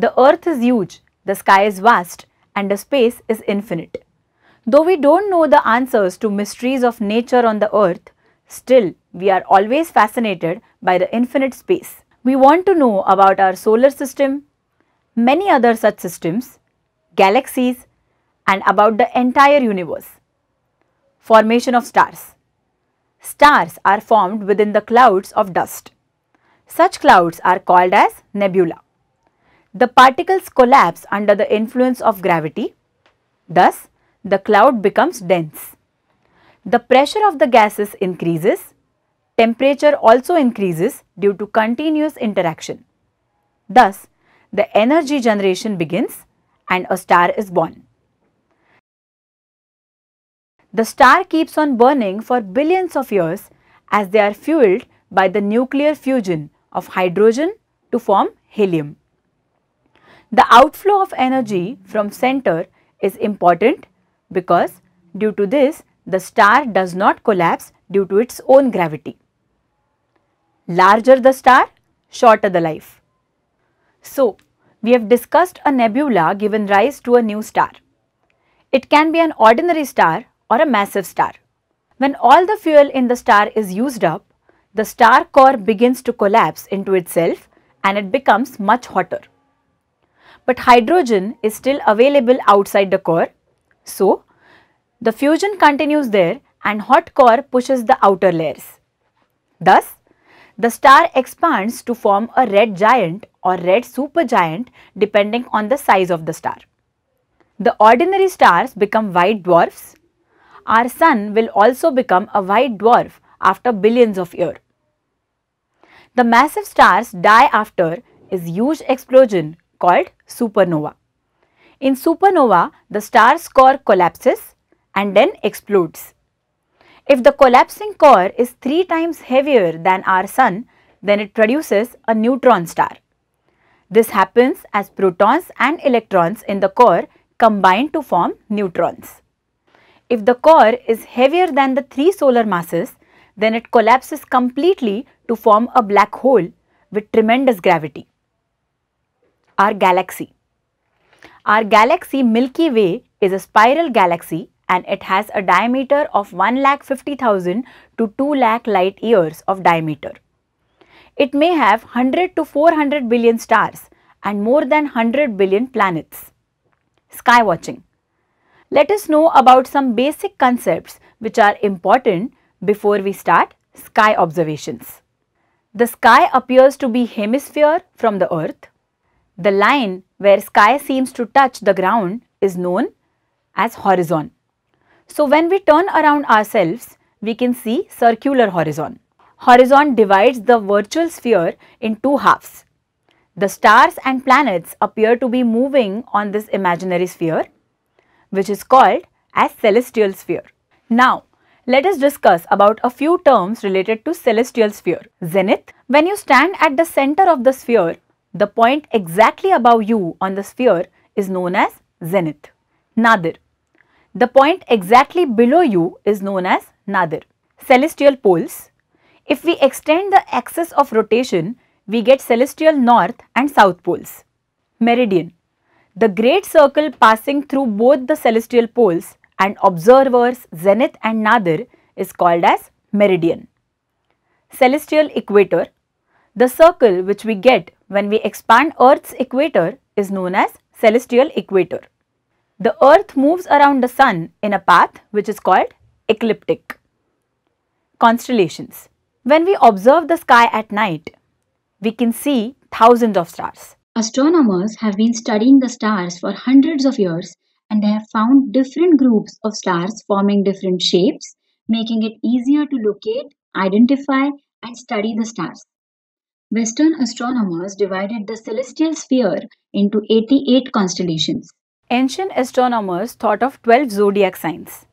The earth is huge, the sky is vast and the space is infinite. Though we don't know the answers to mysteries of nature on the earth, still we are always fascinated by the infinite space. We want to know about our solar system, many other such systems, galaxies and about the entire universe. Formation of stars. Stars are formed within the clouds of dust. Such clouds are called as nebula. The particles collapse under the influence of gravity. Thus, the cloud becomes dense. The pressure of the gases increases. Temperature also increases due to continuous interaction. Thus, the energy generation begins and a star is born. The star keeps on burning for billions of years as they are fueled by the nuclear fusion of hydrogen to form helium. The outflow of energy from center is important because due to this the star does not collapse due to its own gravity. Larger the star, shorter the life. So, we have discussed a nebula given rise to a new star. It can be an ordinary star or a massive star. When all the fuel in the star is used up, the star core begins to collapse into itself and it becomes much hotter. But hydrogen is still available outside the core. So, the fusion continues there and hot core pushes the outer layers. Thus, the star expands to form a red giant or red supergiant depending on the size of the star. The ordinary stars become white dwarfs. Our sun will also become a white dwarf after billions of years. The massive stars die after is huge explosion called supernova. In supernova, the star's core collapses and then explodes. If the collapsing core is 3 times heavier than our sun, then it produces a neutron star. This happens as protons and electrons in the core combine to form neutrons. If the core is heavier than the three solar masses, then it collapses completely to form a black hole with tremendous gravity. Our galaxy. Our galaxy Milky Way is a spiral galaxy and it has a diameter of 1,50,000 to 2 lakh light years of diameter. It may have 100 to 400 billion stars and more than 100 billion planets. Sky watching. Let us know about some basic concepts which are important before we start sky observations. The sky appears to be hemisphere from the earth. The line where sky seems to touch the ground is known as horizon. So when we turn around ourselves, we can see circular horizon. Horizon divides the virtual sphere in two halves. The stars and planets appear to be moving on this imaginary sphere, which is called as celestial sphere. Now, let us discuss about a few terms related to celestial sphere. Zenith. When you stand at the center of the sphere, the point exactly above you on the sphere is known as zenith. Nadir. The point exactly below you is known as nadir. Celestial poles. If we extend the axis of rotation, we get celestial north and south poles. Meridian. The great circle passing through both the celestial poles and observers zenith and nadir is called as meridian. Celestial equator. The circle which we get when we expand Earth's equator is known as celestial equator. The Earth moves around the Sun in a path which is called ecliptic. Constellations. When we observe the sky at night, we can see thousands of stars. Astronomers have been studying the stars for hundreds of years and they have found different groups of stars forming different shapes, making it easier to locate, identify, and study the stars. Western astronomers divided the celestial sphere into 88 constellations. Ancient astronomers thought of 12 zodiac signs.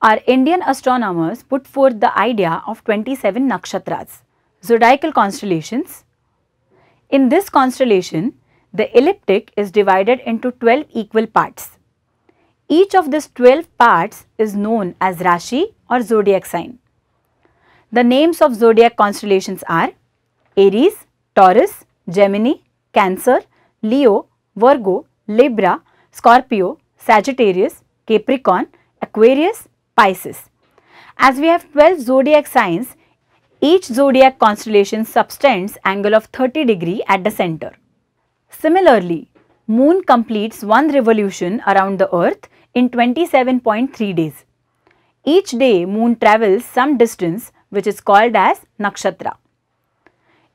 Our Indian astronomers put forth the idea of 27 nakshatras, zodiacal constellations. In this constellation, the ecliptic is divided into 12 equal parts. Each of these 12 parts is known as Rashi or zodiac sign. The names of zodiac constellations are Aries, Taurus, Gemini, Cancer, Leo, Virgo, Libra, Scorpio, Sagittarius, Capricorn, Aquarius, Pisces. As we have 12 zodiac signs, each zodiac constellation subtends angle of 30 degree at the center. Similarly, moon completes one revolution around the earth in 27.3 days. Each day moon travels some distance which is called as nakshatra.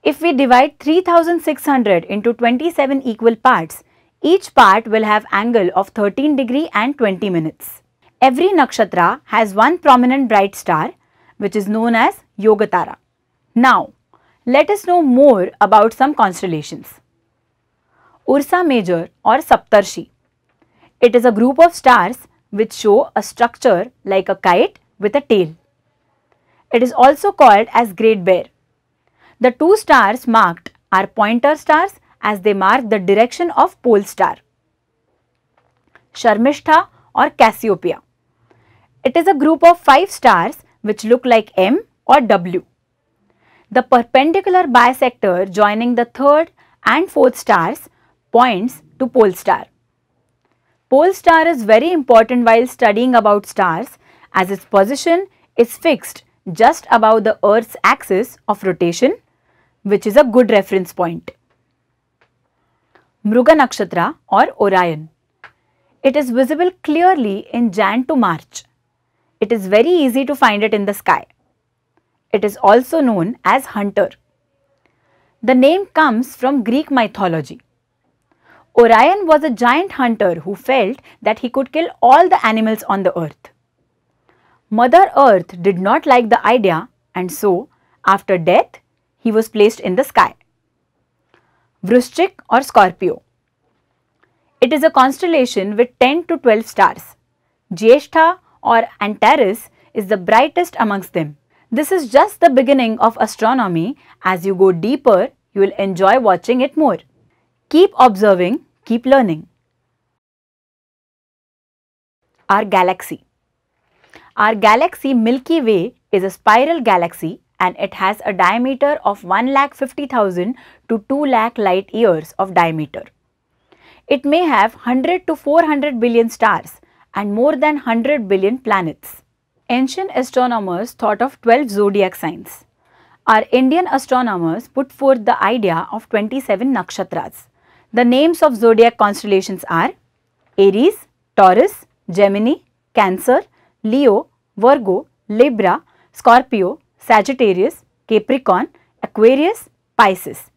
If we divide 3600 into 27 equal parts, each part will have angle of 13 degree and 20 minutes. Every nakshatra has one prominent bright star which is known as Yogatara. Now, let us know more about some constellations. Ursa Major or Saptarshi. It is a group of stars which show a structure like a kite with a tail. It is also called as Great Bear. The two stars marked are pointer stars as they mark the direction of pole star. Sharmishtha or Cassiopeia. It is a group of five stars which look like M or W. The perpendicular bisector joining the third and fourth stars points to pole star. Pole star is very important while studying about stars as its position is fixed just above the earth's axis of rotation which is a good reference point. Mruga Nakshatra or Orion. It is visible clearly in Jan to March. It is very easy to find it in the sky. It is also known as hunter. The name comes from Greek mythology. Orion was a giant hunter who felt that he could kill all the animals on the earth. Mother Earth did not like the idea and so, after death, he was placed in the sky. Vrushchik or Scorpio. It is a constellation with 10 to 12 stars. Jyeshtha or Antares is the brightest amongst them. This is just the beginning of astronomy. As you go deeper, you will enjoy watching it more. Keep observing, keep learning. Our galaxy. Our galaxy Milky Way is a spiral galaxy and it has a diameter of 1,50,000 to 2 lakh light years of diameter. It may have 100 to 400 billion stars and more than 100 billion planets. Ancient astronomers thought of 12 zodiac signs. Our Indian astronomers put forth the idea of 27 nakshatras. The names of zodiac constellations are Aries, Taurus, Gemini, Cancer, Leo, Virgo, Libra, Scorpio, Sagittarius, Capricorn, Aquarius, Pisces.